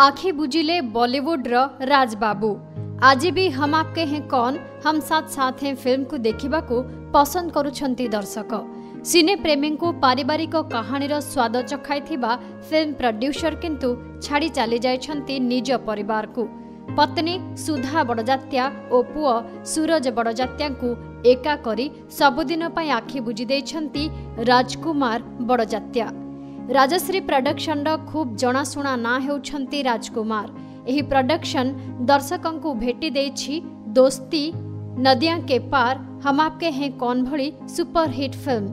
आखि बुझिले बॉलीवुड रो राज बाबू आज भी हम आपके हैं कौन हम साथ साथ हैं फिल्म को देखा को पसंद कर दर्शक सिने प्रेमी को पारिवारिक कहानी स्वाद चखाई फिल्म प्रड्यूसर किंतु छाड़ी चली जाती निज पर पत्नी सुधा बड़जात्या और पु सूरज बड़जात्या एका करी सबुदिन आखि बुझिदे राजकुमार बड़जात्या ରାଜଶ୍ରୀ ପ୍ରଡକ୍ସନର ଖୁବ୍ ଜଣାଶୁଣା ନାଁ ହେଉଛନ୍ତି ରାଜକୁମାର ଏହି ପ୍ରଡକ୍ସନ ଦର୍ଶକଙ୍କୁ ଭେଟି ଦେଇଛି ଦୋସ୍ତି ନଦିଆ କେ ପାର ହମାପକେ ହେଁ କନ୍ ଭଳି ସୁପରହିଟ୍ ଫିଲ୍ମ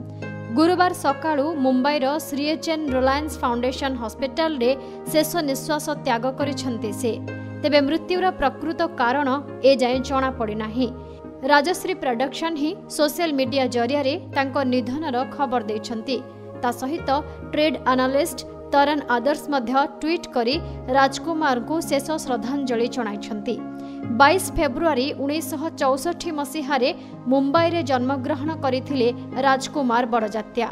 ଗୁରୁବାର ସକାଳୁ ମୁମ୍ବାଇର ଶ୍ରୀଏଚ୍ଏନ୍ ରିଲାଏନ୍ସ ଫାଉଣ୍ଡେସନ ହସ୍ପିଟାଲରେ ଶେଷ ନିଶ୍ୱାସ ତ୍ୟାଗ କରିଛନ୍ତି ସେ ତେବେ ମୃତ୍ୟୁର ପ୍ରକୃତ କାରଣ ଏଯାଏଁ ଜଣାପଡ଼ିନାହିଁ ରାଜଶ୍ରୀ ପ୍ରଡକ୍ସନ ହିଁ ସୋସିଆଲ ମିଡିଆ ଜରିଆରେ ତାଙ୍କ ନିଧନର ଖବର ଦେଇଛନ୍ତି ତା ସହିତ ଟ୍ରେଡ୍ ଆନାଲିଷ୍ଟ ତରନ୍ ଆଦର୍ଶ ମଧ୍ୟ ଟ୍ୱିଟ୍ କରି ରାଜକୁମାରଙ୍କୁ ଶେଷ ଶ୍ରଦ୍ଧାଞ୍ଜଳି ଜଣାଇଛନ୍ତି ବାଇଶ ଫେବୃଆରୀ ଉଣେଇଶହ ଚଉଷଠି ମସିହାରେ ମୁମ୍ବାଇରେ ଜନ୍ମଗ୍ରହଣ କରିଥିଲେ ରାଜକୁମାର ବଡ଼ଜାତ୍ୟା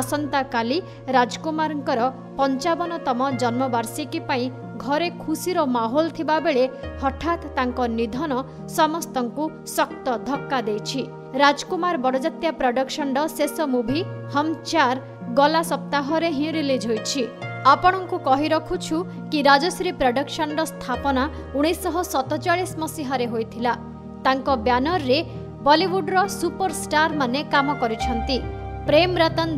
ଆସନ୍ତାକାଲି ରାଜକୁମାରଙ୍କର ପଞ୍ଚାବନତମ ଜନ୍ମବାର୍ଷିକୀ ପାଇଁ ଘରେ ଖୁସିର ମାହୋଲ ଥିବାବେଳେ ହଠାତ୍ ତାଙ୍କ ନିଧନ ସମସ୍ତଙ୍କୁ ଶକ୍ତ ଧକ୍କା ଦେଇଛି ରାଜକୁମାର ବଡ଼ଜାତ୍ୟା ପ୍ରଡକ୍ସନର ଶେଷ ମୁଭି ହମ୍ ଚାର୍ गला सप्ताह कहि रखु छु कि राजश्री प्रोडक्शन र स्थापना होई थिला तांको बैनर रे बॉलीवुड रो सुपरस्टार म प्रेम रतन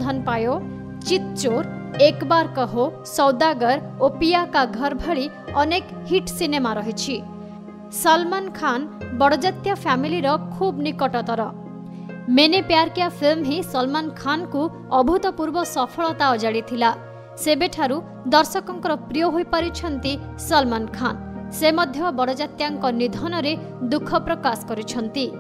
चोर एक बार कहो सौदागर का घर अनेक hit cinema Khan Khan family रो खूब निकटतर मेने प्यार क्या फिल्म ही सलमान खान को अभूतपूर्व सफलता अजाड़ी अजाडिलाबेठु दर्शक प्रिय सलमान खान से मध्य खान्से निधन रे दुख प्रकाश करिछंती